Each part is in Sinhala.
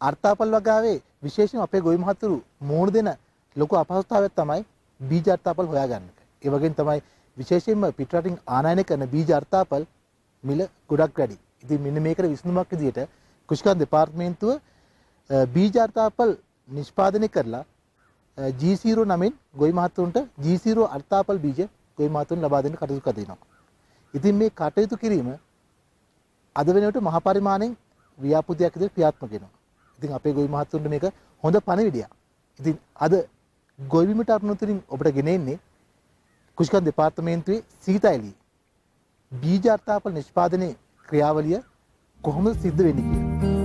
අර්ථාපල් වගාවේ විශේෂයෙන් අපේ ගොවි මහතුරු මෝණ දෙන ලොකු අපහසුතාවයක් තමයි බීජ අර්ථාපල් හොයාගන්න එක. ඒ වගේම තමයි විශේෂයෙන්ම පිටරටින් ආනයනය කරන බීජ අර්ථාපල් මිල ගොඩක් වැඩි. ඉතින් මෙන්න මේකට විසඳුමක් විදිහට කෘෂිකර්ම දෙපාර්තමේන්තුව බීජ අර්ථාපල් නිෂ්පාදනය කරලා G0 නමින් ගොවි මහතුන්ට G0 අර්ථාපල් බීජ ගොවි මහතුන් ලබා දෙන්න කටයුතු කරනවා. ඉතින් මේ කටයුතු කිරීම අද වෙනකොට මහ පරිමාණයෙන් ව්‍යාපෘතියක් විදිහට ක්‍රියාත්මක වෙනවා. ඉතින් අපේ ගොවි මහතුන්ට මේක හොඳ පණිවිඩයක්. ඉතින් අද ගොවි බිමට අරුණුතරින් ඔබට ගෙන එන්නේ කුෂිකන් දෙපාර්තමේන්තුවේ සීතයිලී බීජ අර්ථාපල නිෂ්පාදනයේ ක්‍රියාවලිය කොහොමද සිද්ධ වෙන්නේ කියලා.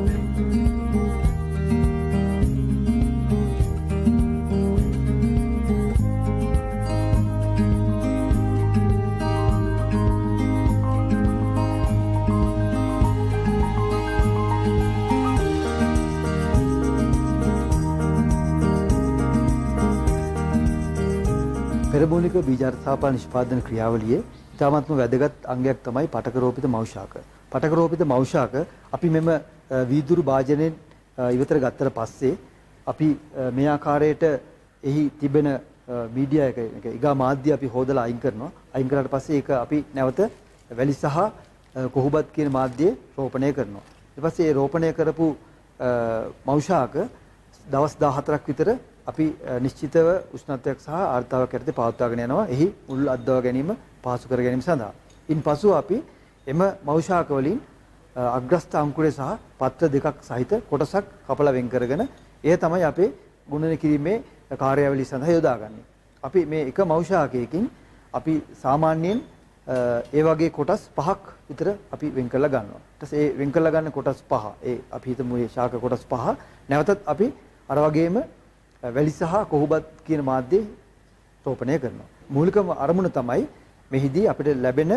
පෙරමූලික බීජාර්ථාපන නිෂ්පාදන ක්‍රියාවලියේ ඉතාමත්ම වැදගත් අංගයක් තමයි පටකරෝපිත මෞෂාක. පටකරෝපිත මෞෂාක අපි මෙම වීදුරු භාජනයෙන් ඉවතර ගත්තට පස්සේ අපි මේ ආකාරයට එහි තිබෙන මීඩියා එක ඊගා මාධ්‍ය අපි හොදලා අයින් කරනවා. අයින් කරාට පස්සේ ඒක අපි නැවත වැලි සහ කොහුබත් කියන මාධ්‍යයේ රෝපණය කරනවා. ඊට පස්සේ ඒ රෝපණය කරපු මෞෂාක දවස් 14ක් විතර අපි නිශ්චිතව උෂ්ණත්වයක් සහ ආර්තාවක් යටතේ පවත්වාගෙන යනවා. එහි මුල් අද්දව ගැනීම පහසු කර ගැනීම සඳහා. ඉන්පසු අපි එම මෞෂාක වලින් අග්‍රස්ත අංකුරේ සහ පත්‍ර දෙකක් සහිත කොටසක් කපලා වෙන් කරගෙන එය තමයි අපේ ගුණන කිරීමේ කාර්යාවලිය සඳහා යොදාගන්නේ. අපි මේ එක මෞෂාකයකින් අපි සාමාන්‍යයෙන් ඒ වගේ කොටස් පහක් විතර අපි වෙන් කරලා ගන්නවා. ඊට පස්සේ ඒ වෙන් කරලා ගන්න කොටස් පහ ඒ අපි හිතමු මේ ශාක කොටස් පහ නැවතත් අපි අර වගේම වැලි සහ කොහොබත් කියන මාධ්‍ය රෝපණය කරනවා. මූලිකම අරමුණ තමයි මෙහිදී අපිට ලැබෙන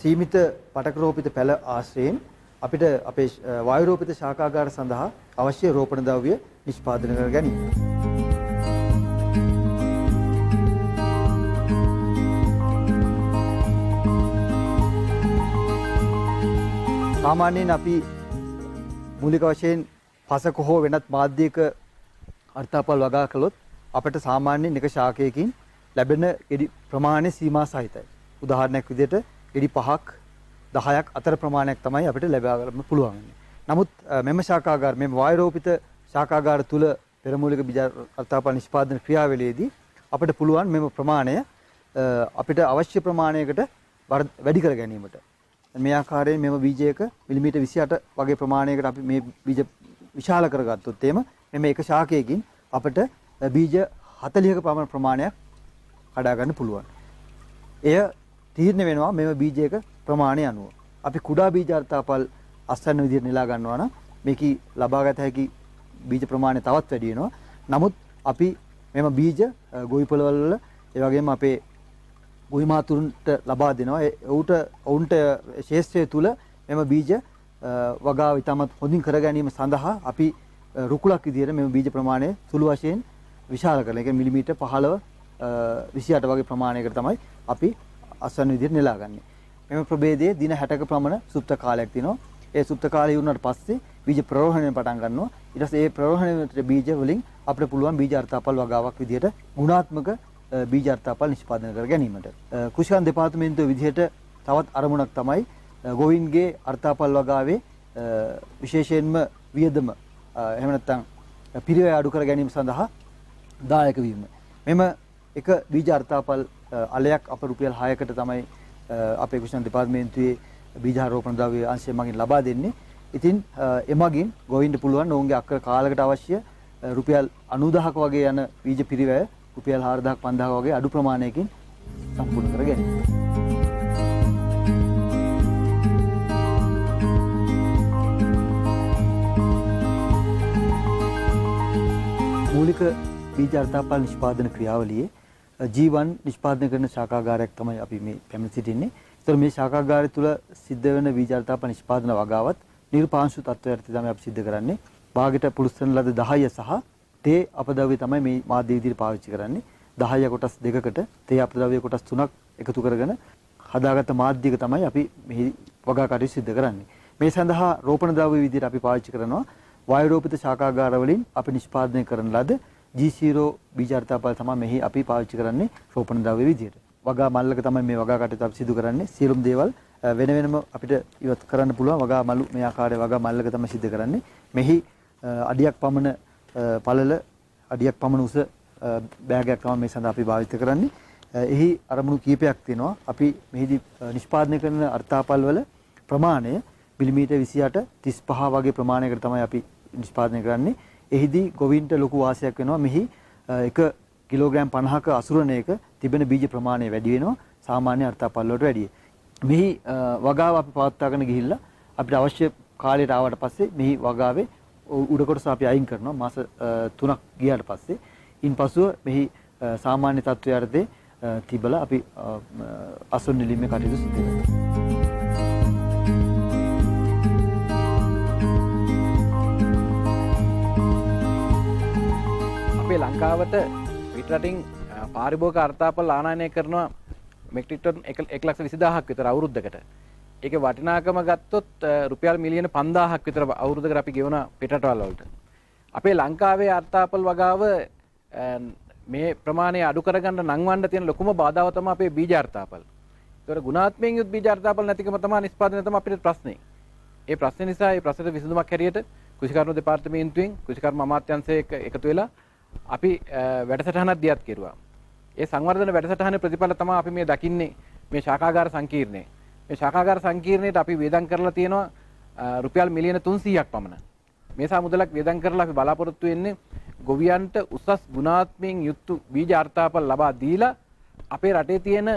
සීමිත පටකරෝපිත පැල ආශ්‍රයෙන් අපිට අපේ වායුරෝපිත ශාකාගාර සඳහා අවශ්‍ය රෝපණ ද්‍රව්‍ය නිෂ්පාදනය කර ගැනීම. සාමාන්‍යයෙන් අපි මූලික වශයෙන් පසක හෝ වෙනත් මාධ්‍යයක අර්ථාපල් වගා කළොත් අපිට සාමාන්‍යයෙන් එක ශාකයකින් ලැබෙන ගෙඩි ප්‍රමාණය සීමා සහිතයි. උදාහරණයක් විදිහට ගෙඩි 5ක් 10ක් අතර ප්‍රමාණයක් තමයි අපිට ලැබා ගන්න පුළුවන්. නමුත් මෙම ශාකාගාර මෙම වායුරෝපිත ශාකාගාර තුල පෙරමූලික බීජ අර්ථාපල් නිෂ්පාදන ක්‍රියාවලියේදී අපිට පුළුවන් මෙම ප්‍රමාණය අපිට අවශ්‍ය ප්‍රමාණයකට වැඩි කර ගැනීමට. මේ ආකාරයෙන් මෙම බීජයක මිලිමීටර් 28 වගේ ප්‍රමාණයකට අපි මේ බීජ විශාල කරගත්තොත් එහෙම මෙම එක ශාකයකින් අපිට බීජ 40ක පමණ ප්‍රමාණයක් කඩා ගන්න පුළුවන්. එය තීරණය වෙනවා මෙම බීජයක ප්‍රමාණය අනුව. අපි කුඩා බීජ අර්ථාපල් අස්වැන්න විදිහට නෙලා ගන්නවා නම් මේකී ලබාගත හැකි බීජ ප්‍රමාණය තවත් වැඩි වෙනවා. නමුත් අපි මෙම බීජ ගොවිපළවල වල ඒ වගේම අපේ ගොවි මාතුරුන්ට ලබා දෙනවා. ඔවුන්ට ඔවුන්ට ශේෂ්ත්‍රය තුල මෙම බීජ වගාව ඉතාමත් හොඳින් කර ගැනීම සඳහා අපි රුකුලක් විදිහට මෙම බීජ ප්‍රමාණය සුළු වශයෙන් විශාල කරලා. ඒ කියන්නේ මිලිමීටර් 15 28 වගේ ප්‍රමාණයකට තමයි අපි අස්වැන්න විදිහට නෙලාගන්නේ. මෙම ප්‍රභේදයේ දින 60ක පමණ සුප්ත කාලයක් තියෙනවා. ඒ සුප්ත කාලය වුණාට පස්සේ බීජ ප්‍රරෝහණය පටන් ගන්නවා. ඊට පස්සේ ඒ ප්‍රරෝහණය බීජ වලින් අපිට පුළුවන් බීජ අර්ථාපල් වගාවක් විදිහට ගුණාත්මක බීජ අර්ථාපල් නිෂ්පාදනය කර ගැනීමට. කුෂිකන් දෙපාර්තමේන්තුව විදිහට තවත් අරමුණක් තමයි ගෝවින්ගේ අර්ථාපල් වගාවේ විශේෂයෙන්ම වියදම එහෙම නැත්නම් පිරිවැය අඩු කර ගැනීම සඳහා දායක වීම. මෙම එක බීජ අර්ථාපල් අලයක් අප රුපියල් 6කට තමයි අපේ කුෂණ දෙපාර්තමේන්තුවේ බීජාරෝපණ ද්‍රව්‍ය අංශය මගින් ලබා දෙන්නේ. ඉතින් එමගින් ගොවින්ට පුළුවන් ඔවුන්ගේ අක්කර කාලයකට අවශ්‍ය රුපියල් 90000ක වගේ යන බීජ පිරිවැය රුපියල් 4000ක් 5000ක වගේ අඩු ප්‍රමාණයකින් සම්පූර්ණ කර ගැනීම. මූලික බීජ අර්ථාපල් නිෂ්පාදන ක්‍රියාවලියේ G1 නිෂ්පාදනය කරන ශාකාගාරයක් තමයි අපි මේ පැමිණ සිටින්නේ. ඒතර මේ ශාකාගාරය තුල සිද්ධ වෙන බීජ අර්ථාපල් නිෂ්පාදන වගාවත් නිර්පාංශු තත්ත්වයට තමයි අපි සිද්ධ කරන්නේ. භාගයට පුරුස්සන ලද 10 සහ තේ අපද්‍රව්‍ය තමයි මේ මාධ්‍ය විදිහට පාවිච්චි කරන්නේ. 10 කොටස් දෙකකට තේ අපද්‍රව්‍ය කොටස් තුනක් එකතු කරගෙන හදාගත්ත මාධ්‍යක තමයි අපි මෙහි වගා කටයුතු සිද්ධ කරන්නේ. මේ සඳහා රෝපණ ද්‍රව්‍ය විදිහට අපි පාවිච්චි කරනවා වායුරෝපිත ශාකාගාර වලින් අපි නිෂ්පාදනය කරන ලද G0 බීජ අර්ථාපල් තමයි මෙහි අපි පාවිච්චි කරන්නේ රෝපණ ද්‍රව්‍ය විදියට. වගා මල්ලක තමයි මේ වගා කටයුතු අපි සිදු කරන්නේ. සියලුම දේවල් වෙන වෙනම අපිට ඉවත් කරන්න පුළුවන් වගා මලු මේ ආකාරයේ වගා මල්ලක තමයි සිදු කරන්නේ. මෙහි අඩියක් පමණ පළල අඩියක් පමණ උස බෑගයක් තමයි මේ සඳහා අපි භාවිත කරන්නේ. එහි අරමුණු කීපයක් තියෙනවා. අපි මෙහිදී නිෂ්පාදනය කරන අර්ථාපල් වල ප්‍රමාණය මිලිමීටර් 28 35 වගේ ප්‍රමාණයකට තමයි අපි නිෂ්පාදනය කරන්නේ. එහිදී ගොවින්ට ලොකු වාසියක් වෙනවා. මෙහි 1 කිලෝග්‍රෑම් 50ක අසුරණයක තිබෙන බීජ ප්‍රමාණය වැඩි වෙනවා සාමාන්‍ය අර්ථාපල් වලට වැඩිය. මෙහි වගාව අපි පවත්වාගෙන ගිහිල්ලා අපිට අවශ්‍ය කාලයට ආවට පස්සේ මෙහි වගාවේ උඩ කොටස අපි අයින් කරනවා මාස 3ක් ගියාට පස්සේ. ඉන්පසුව මෙහි සාමාන්‍ය තත්ත්වය යටතේ තිබලා අපි අසුන් නිලීමේ කටයුතු සිදු කරනවා. ලංකාවට පිටරටින් පාරිභෝග අර්ථාපල් ආනයනය කරනවා මෙක්ටික්ටොන් එක ලක්ෂ විසිදාහක් විතර අවුරුද්ධකට ඒක වටිනාකම ගත්තොත් රුපියල් මිලියන පන්දාහක් විතර අවුරුද්ධකට අපි ගෙවන පිටටවල් වලට අපේ ලංකාවේ අර්ථාපල් වගාව මේ ප්‍රමාණය අඩු කරගන්න නංවන්න තියෙන ලොකුම බාධාව තමයි අපේ බීජ අර්ථාපල්. ඒතර ගුණාත්මයෙන් යුත් බීජ අර්ථාපල් නැතිකම තමයි නිෂ්පාදනය තමයි අපිට ප්‍රශ්නේ. ඒ ප්‍රශ්නේ නිසා ඒ ප්‍රශ්නෙට විසඳුමක් හැටියට කෘෂිකර්ම දෙපාර්තමේන්තුවෙන් කෘෂිකර්ම අමාත්‍යාංශය එකතු වෙලා අපි වැඩසටහනක් දියත් කෙරුවා. ඒ සංවර්ධන වැඩසටහනේ ප්‍රතිඵල තමයි අපි මේ දකින්නේ මේ ශාකාගාර සංකීර්ණය. මේ ශාකාගාර සංකීර්ණයට අපි වේදම් කරලා තියෙනවා රුපියල් මිලියන 300ක් පමණ. මේසා මුදලක් වේදම් කරලා අපි බලාපොරොත්තු වෙන්නේ ගොවියන්ට උසස් ගුණාත්මයෙන් යුක්තු බීජ අර්ථාපල් ලබා දීලා අපේ රටේ තියෙන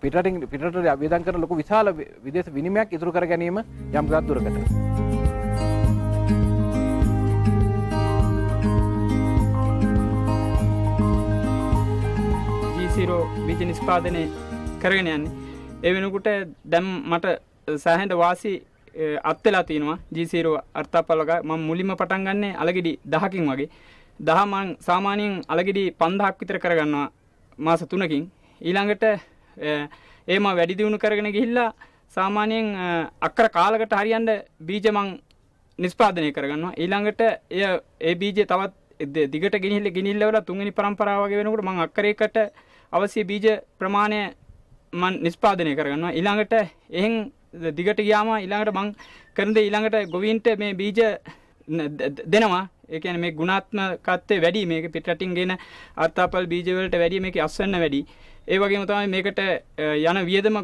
පිටරටින් පිටරට වේදම් කරන ලොකු විශාල විදේශ විනිමයක් ඉතුරු කර ගැනීම යම් දුරකට. සීරෝ බීජ නිස්පාදනය කරගෙන යන්නේ. ඒ වෙනකුට දැම් මට සෑහන්ට වාසි අත්වෙලා තියෙනවා ජීසීරෝ අර්ථාපල්ලක ම මුලිම පටන් ගන්නේ අලගෙඩි දහකින් වගේ. දහමන් සාමානයෙන් අලගෙඩි පන්දහක් විතර කරගන්නවා මාස තුනකින්. ඊළඟට ඒම වැඩි දියුණු කරගෙන ගිහිල්ලා සාමානයෙන් අක්කර කාලකට හරියන්ට බීජමං නිස්පාදනය කරගන්නවා. ඊළඟට එය ඒ බීජ තවත් දිගට ගෙනිහිල්ල ගෙනිල්ලවල තුන්ගනි පරම්පරාවගේ වෙනකට මං අක්කරයකට අවශ්‍ය බීජ ප්‍රමාණය මන් නිස්පාදනය කරගන්නවා. ඊළඟට එහෙන් දිගට ගියාම ඊළඟට මං කරද ඊළඟට ගොවින්ට මේ බීජ දෙනවා. ඒකන මේ ගුණාත්මකත්තේ වැඩි මේක පිටටින් ගෙන අර්තාපල් බීජවලට වැඩි මේක අස්වන්න වැඩි. ඒ වගේ තමයි මේකට යන වියදම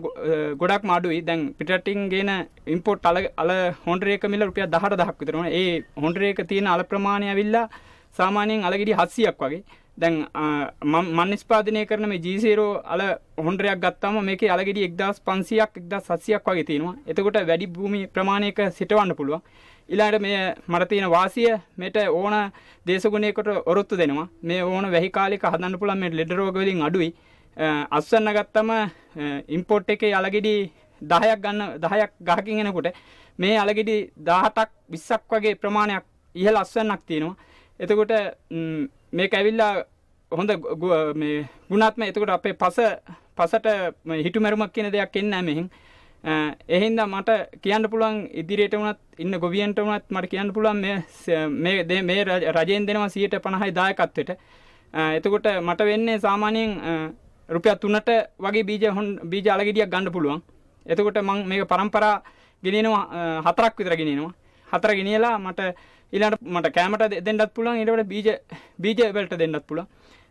ගොඩක් මාඩුයි දැන් පිටටින් ගෙන ඉම්පෝට් අල අල හොන්ඩරේක මිල රුපිය දහට දහක් විතරන ඒ හොන්ඩරේක තියෙන අල ප්‍රමාණය විල්ලා සාමානයෙන් අලගෙඩි හත්සියක් වගේ. දැන් මන් නිස්පාදනය කරන මේ ජීසේරෝ අල හොන්ඩරයක් ගත්තම මේක අලගෙඩි එක්දස් පන්සියක් එක්දා සත්සියක් වගේ තියෙනවා. එතකොට වැඩි භූමි ප්‍රමාණයක සිටවන්න පුළුවන්. ඉලාට මේ මට තියෙන වාසිය මෙට ඕන දේශගුණයකට ඔරොත්තු දෙනවා. මේ ඕන වැහි කාලික හදන්න පුළන් මේ ලෙඩරෝගවලින් අඩුයි. අස්සන්න ගත්තම ඉම්පෝට් එක අලගෙඩි දහයක් ගන්න දහයක් ගහකින්ගෙනකොට මේ අලගෙඩි දාහටක් විස්සක් වගේ ප්‍රමාණයක් ඉහල අස්වන්නක් තියෙනවා. එතකොට මේක ඇවිල්ලා හොඳ ගුණාත්ම එතකොට අපේ පස පසට හිටු මැරුමක් කියන දෙයක් එන්න මෙහින්. එහින්ද මට කියන්න පුළුවන් ඉදිරියට වනත් ඉන්න ගොවියන්ට වනත් මට කියන්න පුළුවන් මේ මේ රජයෙන් දෙනවා සියට පණහයි දායකත්වට එතකොට මට වෙන්නේ සාමානයෙන් රුපියත් තුන්නට වගේ බීජ හොන් බීජ අලගෙඩියක් ගන්න පුළුවන්. එතකොට මං මේක පරම්පරා ගෙනෙනවා හතරක් විතර ගෙනෙනවා. හතර ගෙනියලා මට ඊළඟට මට කැමට දෙන්නත් පුළුවන් ඊට බීජ බීජ වලට දෙන්නත් පුළුවන්.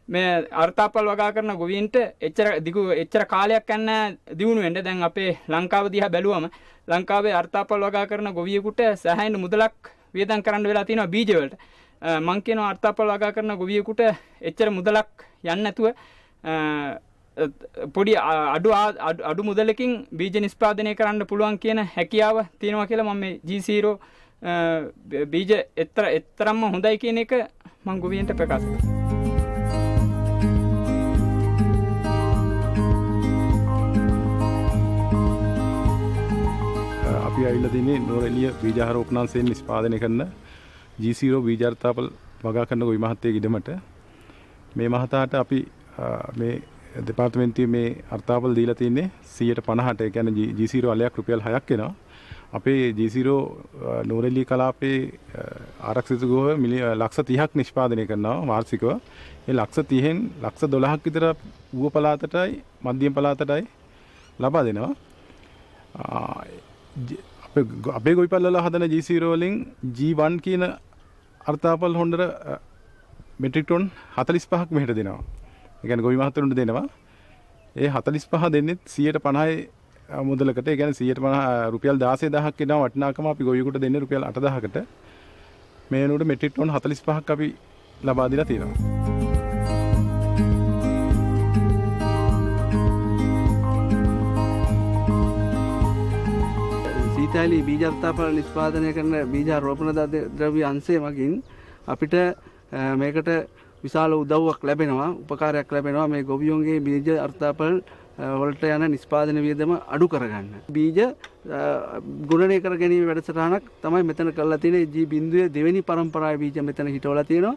මේ අර්ථාපල් වගා කරන ගොවින්ට එච්චර දිගු එච්චර කාලයක් යන්න දියුණු වෙන්න. දැන් අපේ ලංකාව දිහා බැලුවම ලංකාවේ අර්ථාපල් වගා කරන ගොවියෙකුට සෑහෙන මුදලක් වියදම් කරන්න වෙලා තියෙනවා බීජ වලට. මං කියනවා අර්ථාපල් වගා කරන ගොවියෙකුට එච්චර මුදලක් යන්නේ නැතුව පොඩි අඩු අඩු මුදලකින් බීජ නිස්පාදනය කරන්න පුළුවන් කියන හැකියාව තියෙනවා කියලා මම මේ G0 බීජ එත්තර එත්තරම්ම හොඳයි කියන එක මං ගොවියන්ට ප්‍රකාශ අපි අවිල්ල දින්නේ නොරෙලිය බීජාරෝපනාන්සයෙන් නිස්පාදනය කරන ජීසීරෝ බීජර්තාපල් වගා කරන ගොවි මහත්තය ඉඩමට මේ මහතාට අපි මේ දෙපාර්තමෙන්තිය මේ අර්තාපල් දීලා තින්නේ සියයට පණහට ගැන ජීසිරෝ අලයක් රුපියල් හයක් වෙනවා අපේ ජීසිරෝ නූරෙල්ලි කලාපේ ආරක්ෂිත ගෘහ මිලි ලක්ෂ 30ක් නිෂ්පාදනය කරනවා වාර්ෂිකව. ඒ ලක්ෂ 30න් ලක්ෂ 12ක් විතර ඌව පළාතටයි මධ්‍යම පළාතටයි ලබා දෙනවා. අපේ අපේ ගොවිපල්වල හදන ජීසිරෝ වලින් G1 කියන අර්ථාපල් හොන්ඩර මෙට්‍රික් ටොන් 45ක් මෙහෙට දෙනවා. ඒ කියන්නේ ගොවි මහතුරුන්ට දෙනවා. ඒ 45 දෙන්නෙත් 150යි මුදලකට ඒ කියන්නේ 150 රුපියල් 16000ක් වෙනවා වටිනාකම අපි ගොවියෙකුට දෙන්නේ රුපියල් 8000කට. මේ වෙනුවට මෙට්‍රික් ටොන් 45ක් අපි ලබා දීලා තියෙනවා. සීතෑලි බීජර්තාපල නිස්පාදනය කරන බීජා රෝපණ ද්‍රව්‍ය අංශය මගින් අපිට මේකට විශාල උදව්වක් ලැබෙනවා උපකාරයක් ලැබෙනවා මේ ගොවියුන්ගේ බීජ අර්ථාපල් වලට යන නිස්පාදන වියදම අඩු කරගන්න. බීජ ගුණනය කර ගැනීම වැඩසටහනක් තමයි මෙතන කරලා තියෙන්නේ ජී බිඳුවේ දෙවෙනි පරම්පරාවේ බීජ මෙතන හිටවලා තියෙනවා.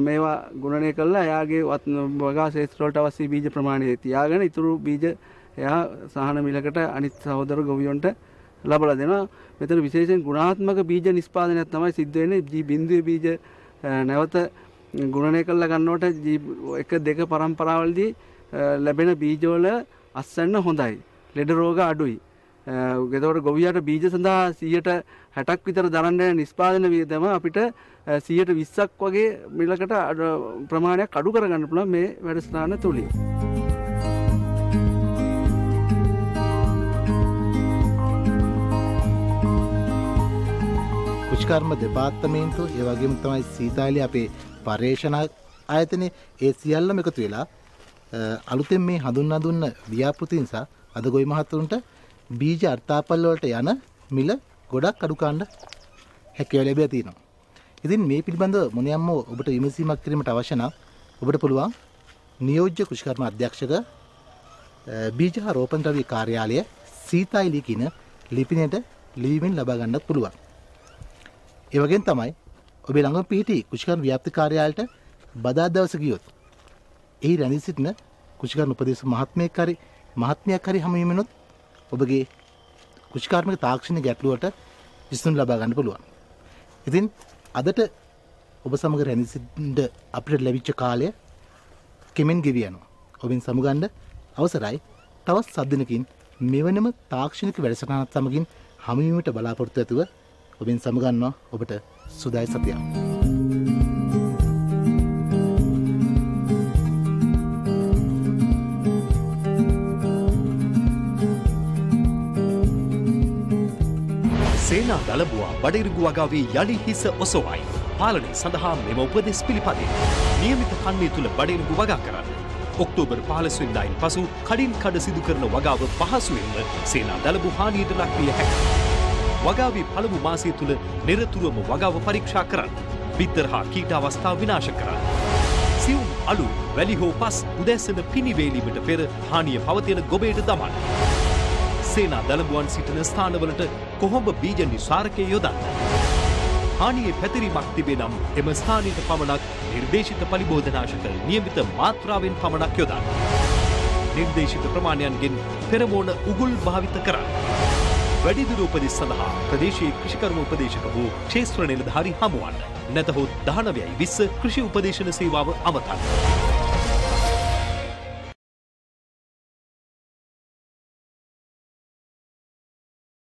මේවා ගුණනය කළා එයාගේ වගා ශේත්‍රවලට අවශ්‍ය බීජ ප්‍රමාණය තියාගෙන ඉතුරු බීජ එයා සහන මිලකට අනිත් සහෝදර ගොවියොන්ට ලබලා දෙනවා. මෙතන විශේෂයෙන් ගුණාත්මක බීජ නිෂ්පාදනයක් තමයි සිද්ධ වෙන්නේ. ජී බිඳුවේ බීජ නැවත ගුණනය කරලා ගන්නකොට එක දෙක පරම්පරාවලදී ලැබෙන බීජවල අස්සන්න හොඳයි. ලෙඩ රෝග අඩුයි. ගෙතවට ගොවියට බීජ සඳහා සියයට හැටක් විතර දරන්න නිස්පාදන වියදම අපිට සියයට විස්සක් වගේ මිලකට ප්‍රමාණයක් අඩු කරගන්න පුළ මේ වැඩස්ථාන තුළින්. කෘෂිකර්ම දෙපාර්තමේන්තු ඒ වගේම තමයි සීතාලි අපේ පර්යේෂණ ආයතනයේ ඒ සියල්ලම එකතු වෙලා අලුතෙන් මේ හඳුන්වා දුන්න ව්‍යාපෘති නිසා අද ගොවි මහතුරුන්ට බීජ අර්ථාපල් වලට යන මිල ගොඩක් අඩු කාණ්ඩ හැකියාව ලැබිලා තියෙනවා. ඉතින් මේ පිළිබඳව මොනියම්ම ඔබට විමසීමක් කිරීමට අවශ්‍ය නම් ඔබට පුළුවන් නියෝජ්‍ය කෘෂිකර්ම අධ්‍යක්ෂක බීජ හා රෝපණ ද්‍රව්‍ය කාර්යාලය සීතායිලි කියන ලිපිනයට ලිවීමෙන් ලබා ගන්නත් පුළුවන්. ඒ වගේම තමයි ඔබේ ළඟම පිහිටි කෘෂිකර්ම ව්‍යාප්ති කාර්යාලයට බදා දවස ගියොත් එහි රැඳී සිටින කෘෂිකර්ම උපදේශ මහත්මයෙක් හරි මහත්මයක් හරි හමු වීමනොත් ඔබගේ කෘෂිකාර්මික තාක්ෂණික ගැටලුවට විසඳුම් ලබා ගන්න පුළුවන්. ඉතින් අදට ඔබ සමග රැඳී සිටින්න අපිට ලැබිච්ච කාලය කෙමෙන් ගෙවි යනවා. ඔබෙන් සමුගන්න අවසරයි. තවත් සද්දිනකින් මෙවැනිම තාක්ෂණික වැඩසටහනක් සමගින් හමුවීමට බලාපොරොත්තු ඇතුව ඔබෙන් සමගන්නවා ඔබට සුදායි සතියක්. සේනා දළබවා බඩිරුගු වගාවේ යළි හිස ඔසවයි. පාලනය සඳහා මෙම උපදෙස් පිළිපදේ. නියමිත කන්නේ තුළ බඩිරුගු වගා කරන්න. ඔක්තෝබර් පාලස්වෙන්දායින් පසු කඩින් කඩ සිදු කරන වගාව පහසුවෙන්ම සේනා දළබු හානියට ලක්විය හැක. වගාවේ පළමු මාසය තුළ නිරතුරුවම වගාව පරීක්ෂා කරන්න. බිත්තර හා කීට අවස්ථාව විනාශ කරන්න. සියුම් අලු වැලි හෝ පස් උදැසන පිණිවේලීමට පෙර හානිය පවතින ගොබේට දමන්න. සේනා දළබුවන් සිටින ස්ථානවලට කොහොඹ බීජ නිසාරකය යොදන්න. හානියේ පැතිරීමක් තිබේ නම් එම ස්ථානයට පමණක් නිර්දේශිත පලිබෝධනාශක නියමිත මාත්‍රාවෙන් පමණක් යොදන්න. නිර්දේශිත ප්‍රමාණයන්ගෙන් පෙරමෝන උගුල් භාවිත කරන්න. වැඩිදුර උපදෙස් සඳහා ප්‍රදේශයේ කෘෂිකර්ම උපදේශක වූ ක්ෂේත්‍ර නිලධාරි හමුවන්න. නැතහොත් දානවයයි විස්ස කෘෂි උපදේශන සේවාව අමතන්න.